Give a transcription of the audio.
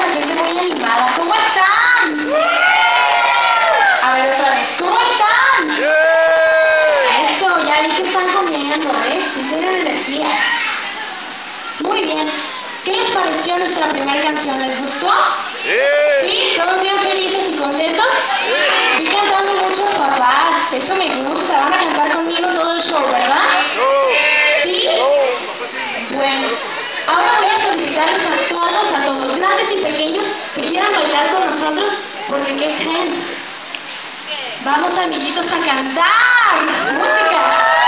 la gente muy animada. ¿Cómo están? A ver otra vez. ¿Cómo están? Eso, ya vi que están comiendo, ¿eh? Tienen energía. Muy bien. ¿Qué les pareció nuestra primera canción? ¿Les gustó? ¿Sí? ¿Todos bien felices y contentos? Estoy cantando mucho papás. Eso me gusta. Van a cantar con quieran bailar con nosotros porque qué creen. Vamos amiguitos a cantar música.